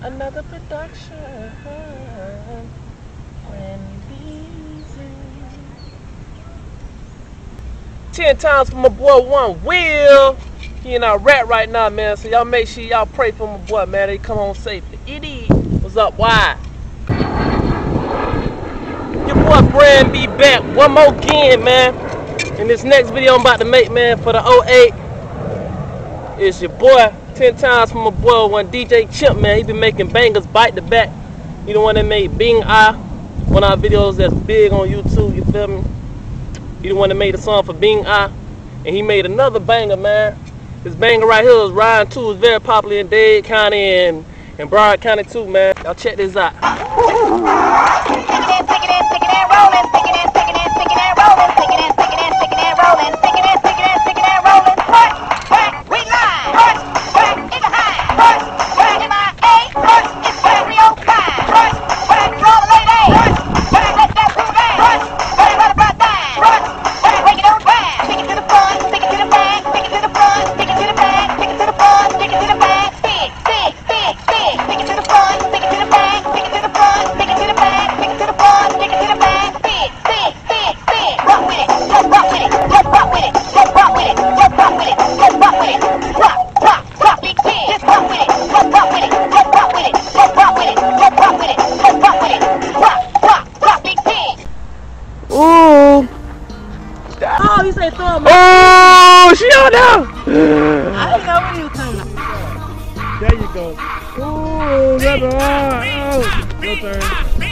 Another production. Ten times for my boy One Will. He in our rat right now, man. So y'all make sure y'all pray for my boy, man. They come home safely. Idiot. What's up? Why? Your boy Bran B back one more again, man. In this next video I'm about to make, man, for the 08. It's your boy. Ten times from my boy, one DJ Chipman. He been making bangers bite the back. You the one that made Bing Eye. One of our videos that's big on YouTube, you feel me? He the one that made the song for Bing Eye. And he made another banger, man. This banger right here is Ryan 2 is very popular in Dade County and, and Broward County too, man. Y'all check this out. Oh, you say throw him out. Oh, she on there. I didn't know when you were coming. There you go. Ooh, that's all right. Oh, your turn.